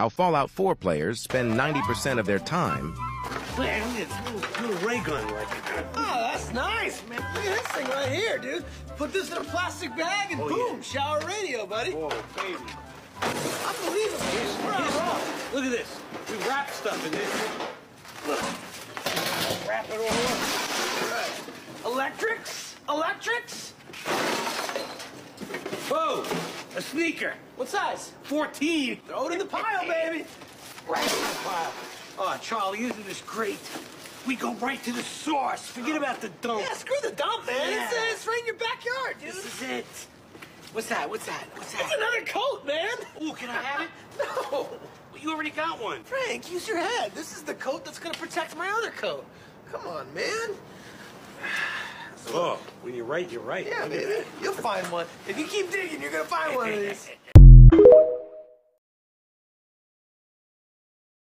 how Fallout 4 players spend 90% of their time Man, it's a little, little ray gun like Oh, that's nice, man. Look at this thing right here, dude. Put this in a plastic bag and Oh, boom, yeah. shower radio, buddy. Whoa, baby. Unbelievable. We're on a roll. Look at this. We wrap stuff in this. Look. Wrap it all up. Electrics? Electrics? Whoa, a sneaker. What size? 14. Throw it in the pile, baby. Right in the pile. Oh, Charlie, isn't this great? We go right to the source. Forget about the dump. Yeah, screw the dump, man. It's, uh, it's right in your backyard, dude. This is it. What's that? What's that? What's It's that? another coat, man. Ooh, can I have it? No. Well, you already got one. Frank, use your head. This is the coat that's gonna protect my other coat. Come on, man. Oh, when you're right, you're right. Yeah, baby. You'll find one. If you keep digging, you're gonna find one of these.